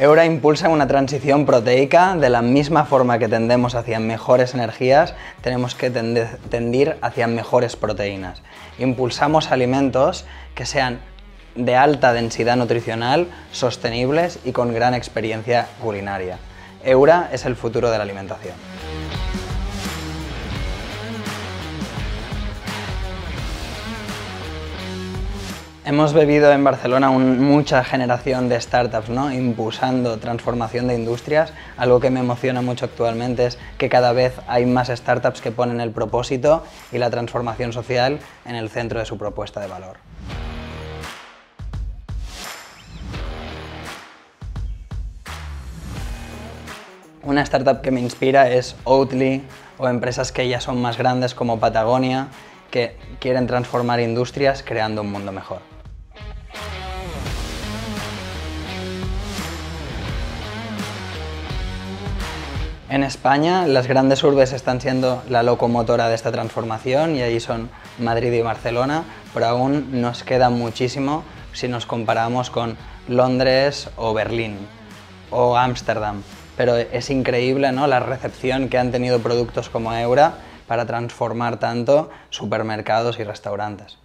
Eura impulsa una transición proteica de la misma forma que tendemos hacia mejores energías, tenemos que tendir hacia mejores proteínas. Impulsamos alimentos que sean de alta densidad nutricional, sostenibles y con gran experiencia culinaria. Eura es el futuro de la alimentación. Hemos bebido en Barcelona mucha generación de startups, ¿no? impulsando transformación de industrias. Algo que me emociona mucho actualmente es que cada vez hay más startups que ponen el propósito y la transformación social en el centro de su propuesta de valor. Una startup que me inspira es Oatly o empresas que ya son más grandes como Patagonia que quieren transformar industrias creando un mundo mejor. En España las grandes urbes están siendo la locomotora de esta transformación y ahí son Madrid y Barcelona, pero aún nos queda muchísimo si nos comparamos con Londres o Berlín o Ámsterdam. Pero es increíble ¿no? la recepción que han tenido productos como Eura para transformar tanto supermercados y restaurantes.